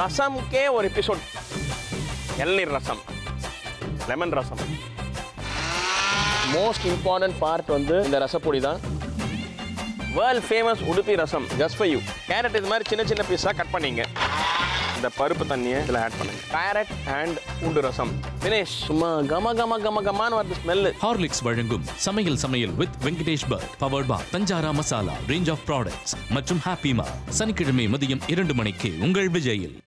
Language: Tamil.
ரசமுக்கே ஒரு எபிசோட் இளநீர் ரசம். லெமன் ரசம். மோஸ்ட் இம்பார்ட்டன்ட் பார்ட் வந்து இந்த ரசப்பொடி தான் வேர்ல்ட் ஃபேமஸ் உடுப்பி ரசம் ஜஸ்ட் ஃபார் யூ கேரட் இது மாதிரி சின்ன சின்ன பீஸாக கட் பண்ணீங்க. இந்த பருப்பு தண்ணியை இதில் ஆட் பண்ணுங்க. கேரட் அண்ட் பூண்டு ரசம். தினேஷ் சும்மா கம கம கம கமான வருது ஸ்மெல்லு ஹார்லிக்ஸ் வழங்கும் சமையல் சமையல் with Venkatesh Bhat powered by Thanjara masala range of products மற்றும் ஹாப்பிமா சனிக்கிழமை மதியம் இரண்டு மணிக்கு உங்கள் விஜயில்.